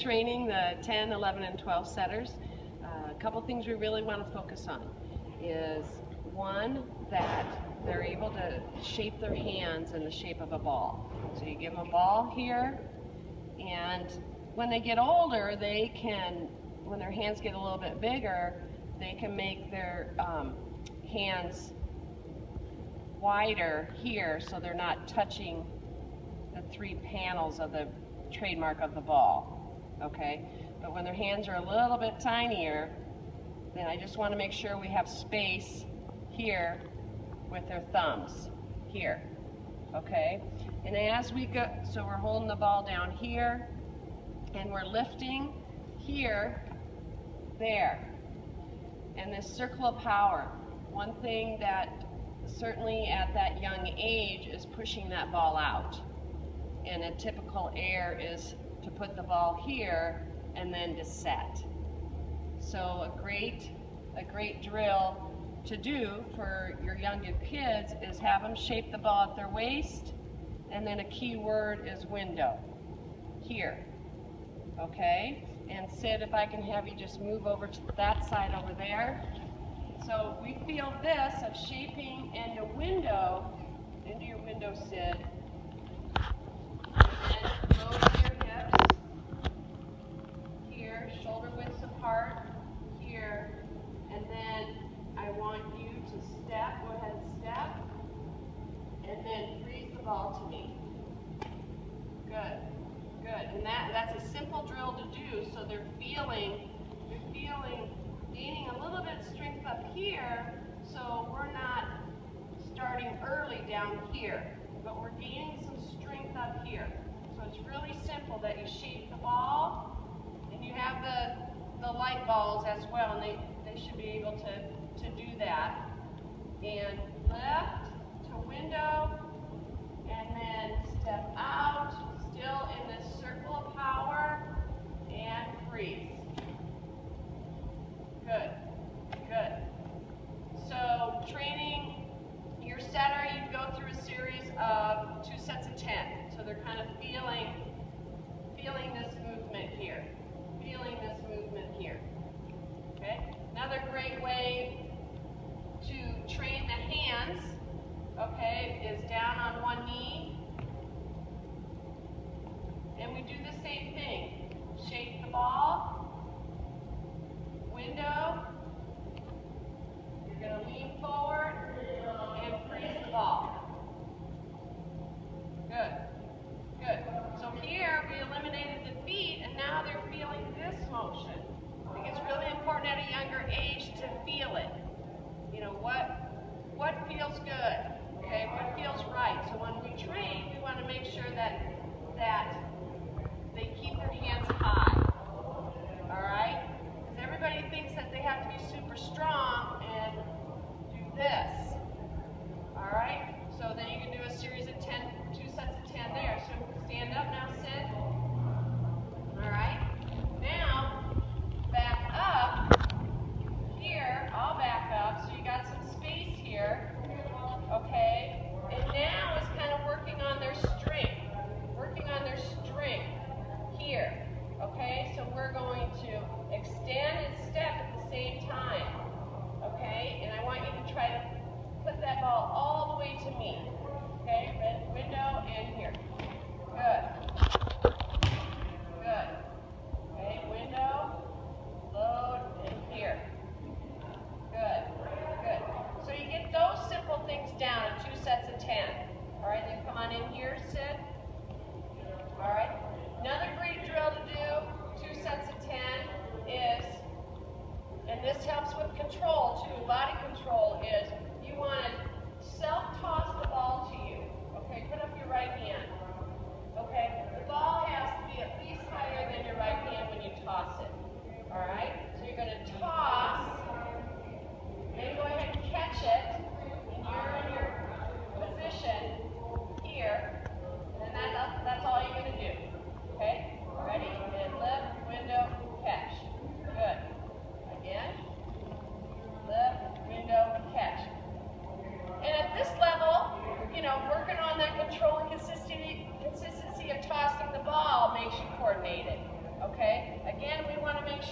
training the 10, 11, and 12 setters, uh, a couple things we really want to focus on is one, that they're able to shape their hands in the shape of a ball. So you give them a ball here, and when they get older, they can, when their hands get a little bit bigger, they can make their um, hands wider here so they're not touching the three panels of the trademark of the ball, okay? But when their hands are a little bit tinier, then I just want to make sure we have space here with their thumbs, here, okay? And as we go, so we're holding the ball down here, and we're lifting here, there. And this circle of power, one thing that certainly at that young age is pushing that ball out. And a typical air is to put the ball here and then to set. So a great, a great drill to do for your younger kids is have them shape the ball at their waist, and then a key word is window, here, okay? And Sid, if I can have you just move over to that side over there. So we feel this of shaping into window, into your window, Sid. Here. And then I want you to step, go ahead and step. And then freeze the ball to me. Good. Good. And that, that's a simple drill to do so they're feeling, they're feeling gaining a little bit of strength up here, so we're not starting early down here, but we're gaining some strength up here. So it's really simple that you shape the ball, and you have the, the light balls as well, and they, they should be able to, to do that. And left to window, and then step out, still in this circle of power, and freeze. Good, good. So training your setter, you go through a series of two sets of 10. So they're kind of feeling, feeling this movement here, feeling this movement here. Okay? Another great way to train the hands, okay, is down on one knee. And we do the same thing. Shape the ball, window. You're going to lean forward and freeze the ball. Good. Good. So here we eliminated the feet and now they're feeling this motion. I think it's really important at a younger age to feel it. You know, what what feels good?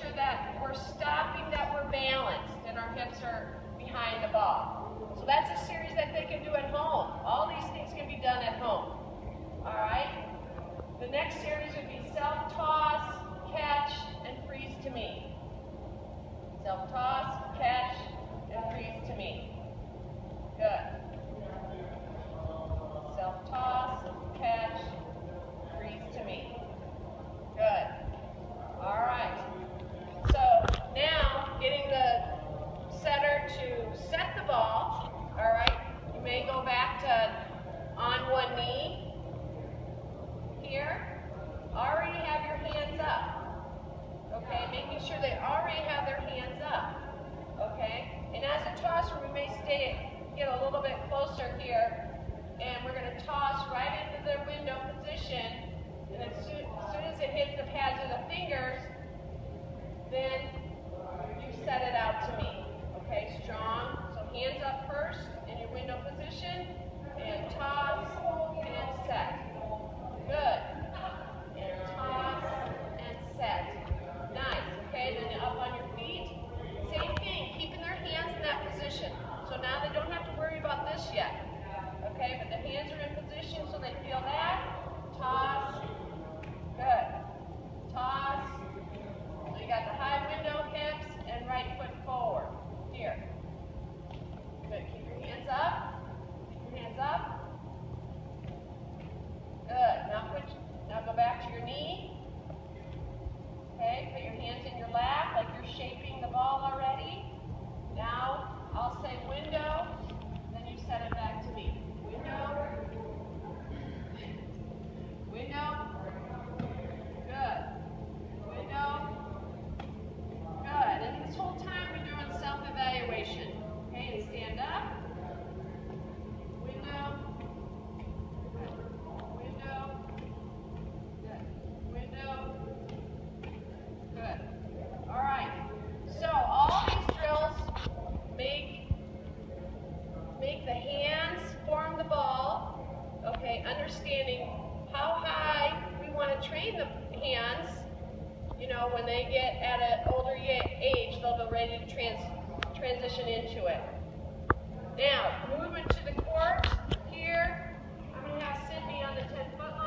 sure that we're stopping, that we're balanced, and our hips are behind the ball. So that's a series that they can do at home. All these things can be done at home. All right? The next series would be self-toss, catch, and freeze to me. Self-toss, and as soon, as soon as it hits the pads of the fingers, then you set it out to me. Okay, strong. So hands up first in your window position, and toss, and set. Good. they get at an older age, they'll be ready to trans transition into it. Now, moving to the court here, I'm going to have Sydney on the 10 foot line.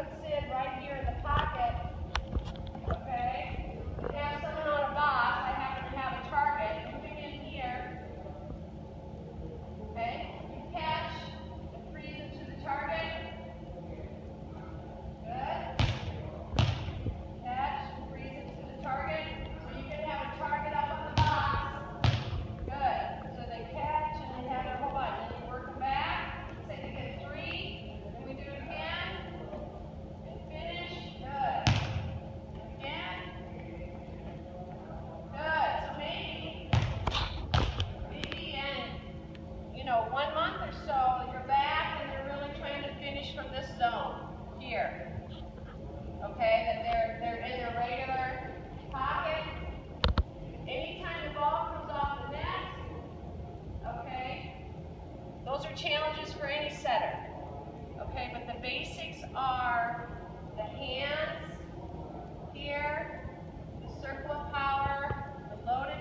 Brooke said right here in the pot. for any setter. Okay, but the basics are the hands here, the circle of power, the loaded